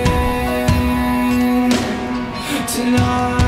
again tonight.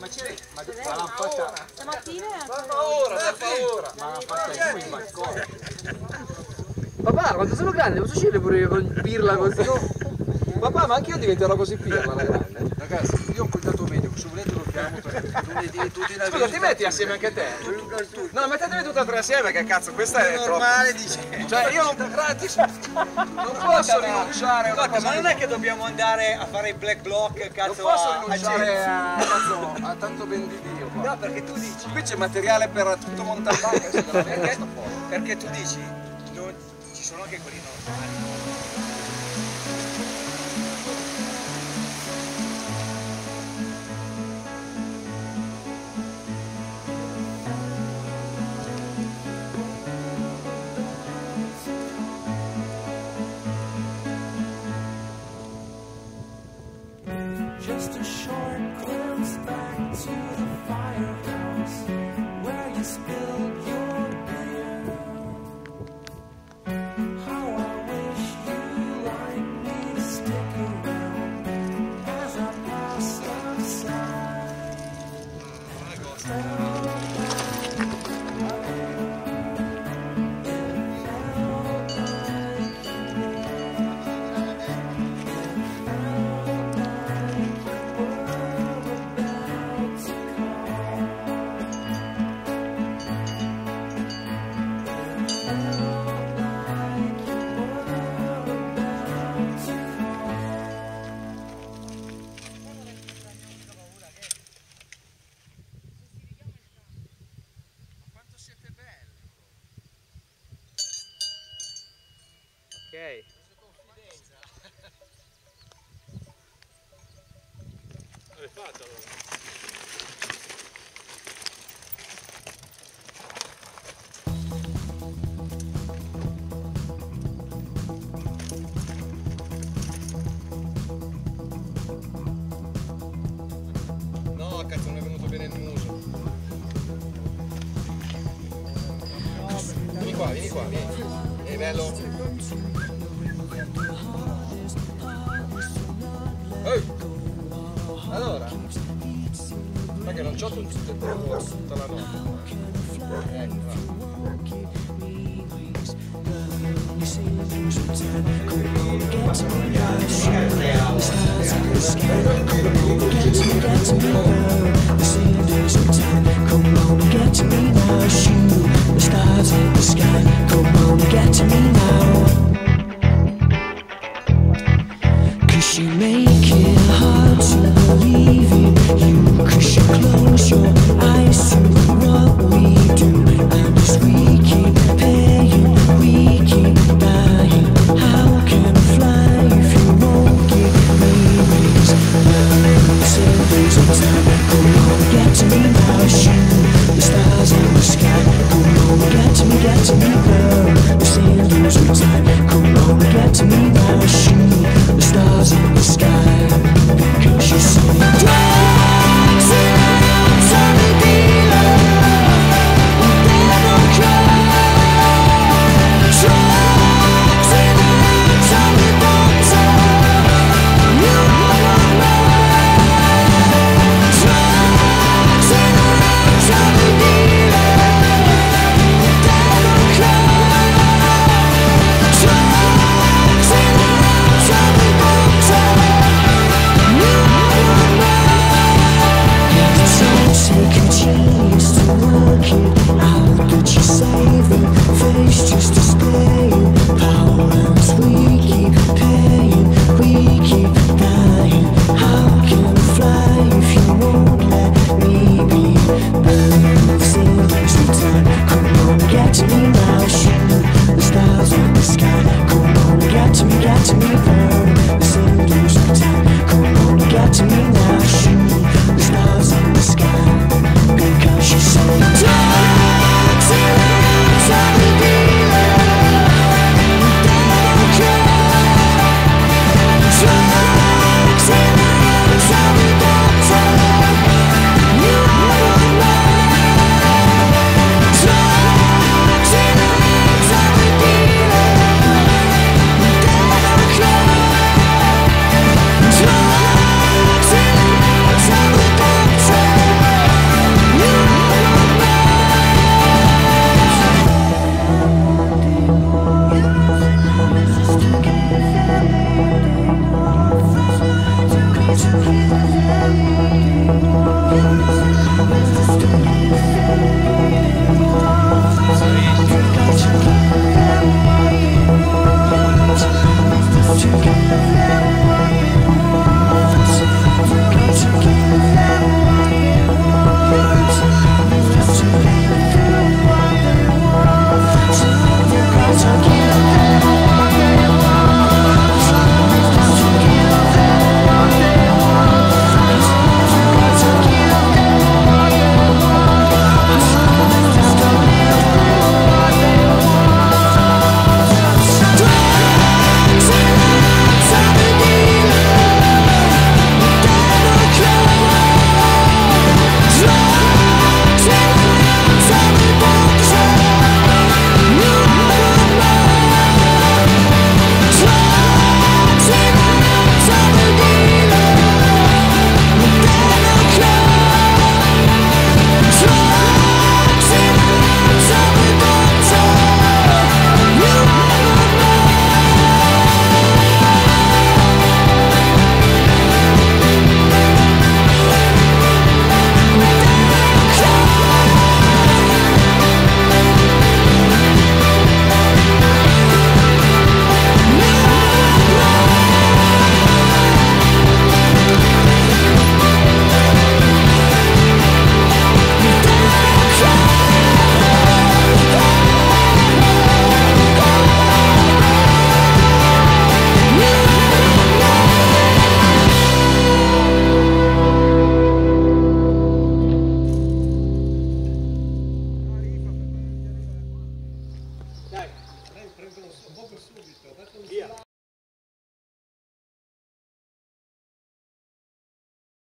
Ma, ma c'è, ma, ma l'hanno Ma fatta, Stamattina Ma fa ora, ma fa ora. ma l'hanno fatta lui in balcone. Papà, quando sono grande posso uscire pure io con pirla così? Papà, ma anche io diventerò così pirla da grande. Ragazzi, se volete lo chiamo perché lunedì tutti in Scusa, ti metti assieme anche te? No, mettetevi tutte e tre assieme che cazzo, questa è, troppo. Normale dice. Cioè, io non, non posso rinunciare a ma non è che dobbiamo andare a fare il black block, Non cazzo, posso a, a rinunciare a, cazzo, a tanto ben di Dio. No, perché tu dici, Qui c'è materiale per tutto sicuramente. perché, perché tu dici, non, ci sono anche quelli normali. Just a short glimpse tutto il tempo, tutta la notte. Come on, get to me now. The stars in the sky. Come on, get to me now. see the reason what's happening. Get to me now,